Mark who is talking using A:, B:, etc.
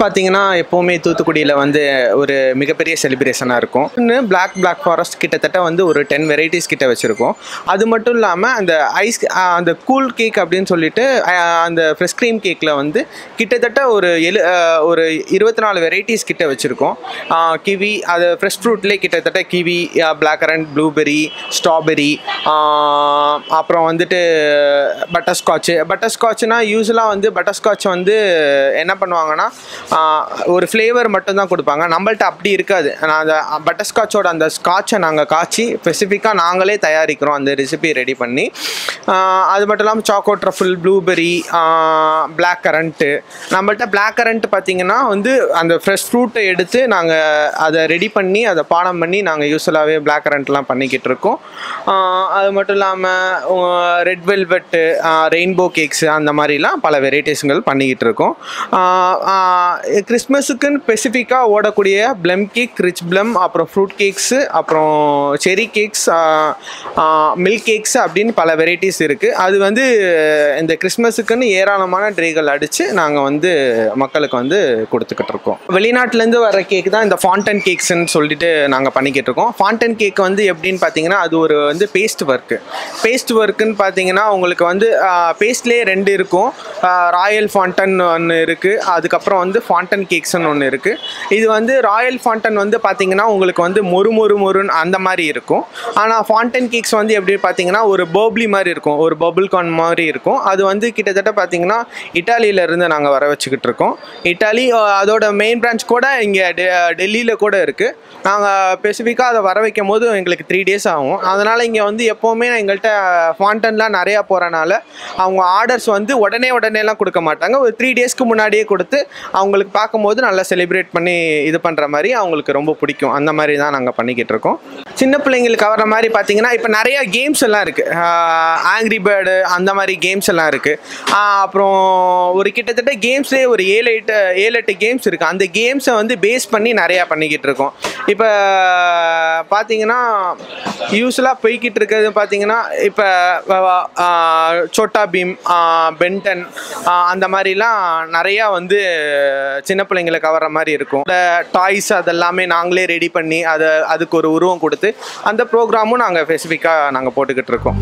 A: பார்த்தீங்கன்னா எப்போவுமே தூத்துக்குடியில் வந்து ஒரு மிகப்பெரிய செலிப்ரேஷனாக இருக்கும். இன்னும் பிளாக் பிளாக் ஃபாரஸ்ட் கிட்டத்தட்ட வந்து ஒரு டென் வெரைட்டிஸ் கிட்ட வச்சுருக்கோம். அது மட்டும் இல்லாமல் அந்த ஐஸ் அந்த கூல் கேக் அப்படின்னு சொல்லிட்டு அந்த ஃப்ரெஷ் க்ரீம் கேக்கில் வந்து கிட்டத்தட்ட ஒரு எழு ஒரு இருபத்தி நாலு வெரைட்டிஸ் கிட்ட வச்சுருக்கோம். கிவி அது ஃப்ரெஷ் ஃப்ரூட்லேயே கிட்டத்தட்ட kiwi black currant blueberry strawberry அப்புறம் வந்துட்டு பட்டர்ஸ்காட்சு பட்டர்ஸ்காட்ச்னா யூஸ்வலாக வந்து பட்டர்ஸ்காட்ச் வந்து என்ன பண்ணுவாங்கன்னா ஒரு ஃப்ளேவர் மட்டும்தான் கொடுப்பாங்க. நம்மள்ட்ட அப்படி இருக்காது. நான் அந்த பட்டர்ஸ்காட்சோட அந்த ஸ்காட்சை நாங்கள் காய்ச்சி ஸ்பெசிஃபிக்காக நாங்களே தயாரிக்கிறோம் அந்த ரெசிபி ரெடி பண்ணி. அது மட்டும் இல்லாமல் choco truffle blueberry black currant நம்மள்ட்ட பிளாக் கரண்ட் பார்த்தீங்கன்னா வந்து அந்த ஃப்ரெஷ் ஃப்ரூட்டை எடுத்து நாங்கள் அதை ரெடி பண்ணி அதை பானம் பண்ணி நாங்கள் யூஸ்ஃபுல்லாகவே பிளாக் கரண்ட்லாம் பண்ணிக்கிட்டு இருக்கோம். அது மட்டும் இல்லாமல் ரெட் வெல்வெட்டு ரெயின்போ கேக்ஸு அந்த மாதிரிலாம் பல வெரைட்டிஸ்கள் பண்ணிக்கிட்டு இருக்கோம். கிறிஸ்மஸுக்குன்னு ஸ்பெசிஃபிக்காக ஓடக்கூடிய ப்ளம் கேக் ரிச் ப்ளம் அப்புறம் ஃப்ரூட் கேக்ஸு அப்புறம் செரி கேக்ஸ் மில்க் கேக்ஸ் அப்படின்னு பல வெரைட்டிஸ் இருக்குது அது வந்து இந்த கிறிஸ்மஸுக்குன்னு ஏராளமான ட்ரேகள் அடித்து நாங்கள் வந்து மக்களுக்கு வந்து கொடுத்துக்கிட்டு இருக்கோம். வெளிநாட்டிலேருந்து வர கேக் தான் இந்த ஃபாண்டன் கேக்ஸ்ன்னு சொல்லிட்டு நாங்கள் பண்ணிக்கிட்டு இருக்கோம். ஃபாண்டன் கேக் வந்து எப்படின்னு பார்த்தீங்கன்னா அது ஒரு வந்து பேஸ்ட் ஒர்க்கு பேஸ்ட் ஒர்க்குன்னு பார்த்தீங்கன்னா உங்களுக்கு வந்து பேஸ்ட்லேயே ரெண்டு இருக்கும். ராயல் ஃபாண்டன் ஒன்று இருக்குது அதுக்கப்புறம் வந்து ஃபாண்டன் கேக்ஸ்னு ஒன்று இருக்குது இது வந்து ராயல் ஃபாண்டன் வந்து பார்த்தீங்கன்னா உங்களுக்கு வந்து மொறு மொறு மொறுன்னு அந்த மாதிரி இருக்கும். ஆனால் ஃபாண்டன் கேக்ஸ் வந்து எப்படி பார்த்தீங்கன்னா ஒரு பர்ப்லி மாதிரி இருக்கும். ஒரு பபுள் கார்ன் மாதிரி இருக்கும். அது வந்து கிட்டத்தட்ட பார்த்தீங்கன்னா இட்டாலியிலேருந்து நாங்கள் வர வச்சுக்கிட்டு இருக்கோம். இட்டாலி அதோட மெயின் பிரான்ச் கூட இங்கே டெல்லியில் கூட இருக்குது நாங்கள் ஸ்பெசிஃபிக்காக அதை வர வைக்கும் போது எங்களுக்கு த்ரீ டேஸ் ஆகும். அதனால் இங்கே வந்து எப்போவுமே எங்கள்கிட்ட ஃபாண்டன்லாம் நிறையா போகிறனால அவங்க ஆர்டர்ஸ் வந்து உடனே உடனேலாம் கொடுக்க மாட்டாங்க. ஒரு த்ரீ டேஸ்க்கு முன்னாடியே கொடுத்து அவங்க அவங்களுக்கு பார்க்கும்போது நல்லா செலிப்ரேட் பண்ணி இது பண்ணுற மாதிரி அவங்களுக்கு ரொம்ப பிடிக்கும். அந்த மாதிரி தான் நாங்கள் பண்ணிக்கிட்டு இருக்கோம். சின்ன பிள்ளைங்களுக்கு வர மாதிரி பார்த்தீங்கன்னா இப்போ நிறைய கேம்ஸ் எல்லாம் இருக்குது ஆங்க்ரி பேர்டு அந்த மாதிரி கேம்ஸ் எல்லாம் இருக்குது அப்புறம் ஒரு கிட்டத்தட்ட கேம்ஸ்லேயே ஒரு ஏழு எட்டு ஏழு எட்டு கேம்ஸ் இருக்குது அந்த கேம்ஸை வந்து பேஸ் பண்ணி நிறையா பண்ணிக்கிட்டு இருக்கோம். இப்போ பார்த்தீங்கன்னா யூஸ்வலாக போய்கிட்டு இருக்கிறது பார்த்தீங்கன்னா இப்போ சோட்டா பீம் பென்டன் அந்த மாதிரிலாம் நிறையா வந்து சின்ன பிள்ளைங்களை கவர்ற மாதிரி இருக்கும். இந்த டாய்ஸ் அதெல்லாமே நாங்களே ரெடி பண்ணி அதை அதுக்கு ஒரு உருவம் கொடுத்து அந்த ப்ரோக்ராமும் நாங்கள் ஸ்பெசிஃபிக்காக நாங்கள் போட்டுக்கிட்டு இருக்கோம்.